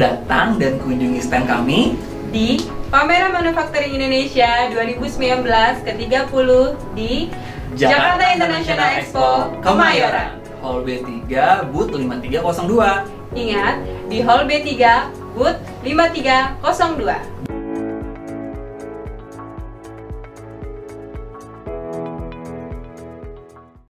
datang dan kunjungi stand kami di Pameran Manufacturing Indonesia 2019 ke-30 di Jakarta International Expo Kemayoran. Hall B3, booth 5302. Ingat, di Hall B3, booth 5302.